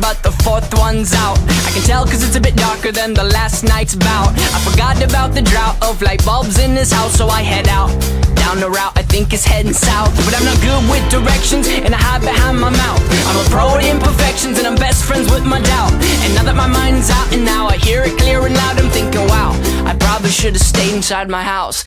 but the fourth one's out. I can tell cause it's a bit darker than the last night's bout. I forgot about the drought of light bulbs in this house, so I head out. Down the route I think it's heading south. But I'm not good with directions, and I hide behind my mouth. I'm a pro at imperfections, and I'm best friends with my doubt. And now that my mind's out, and now I hear it clear and loud, I'm thinking, wow, I probably should have stayed inside my house.